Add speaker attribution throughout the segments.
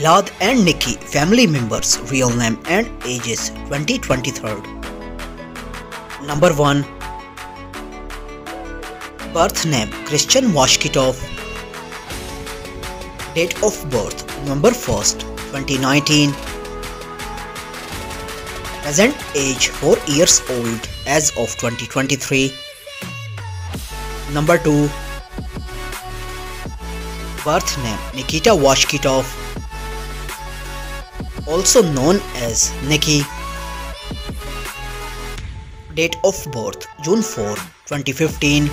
Speaker 1: Vlad and Niki, family members, real name and ages 2023. Number 1 Birth name Christian Vashketov. Date of birth November 1st, 2019. Present age 4 years old as of 2023. Number 2 Birth name Nikita Vashketov also known as Niki. Date of birth June 4, 2015.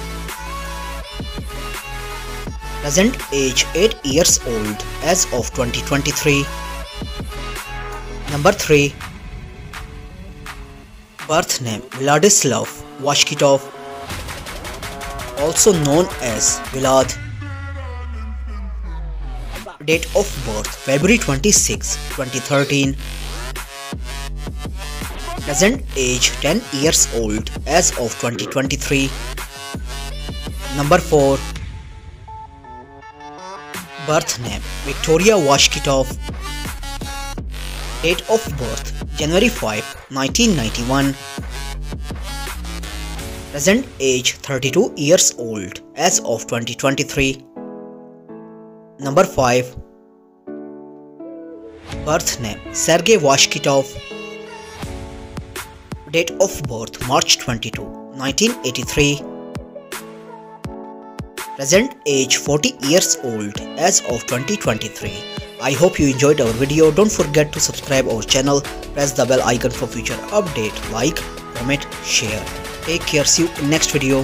Speaker 1: Present age 8 years old as of 2023. Number 3. Birth name Vladislav Vashketov, also known as Vlad. Date of birth February 26, 2013. Present age 10 years old as of 2023. Number 4. Birth name Victoria Vashketov. Date of birth January 5, 1991. Present age 32 years old as of 2023. Number 5 Birth name. Sergey Vashketov Date of birth March 22, 1983 Present age 40 years old as of 2023 I hope you enjoyed our video. Don't forget to subscribe our channel. Press the bell icon for future update. Like comment share. Take care. See you in next video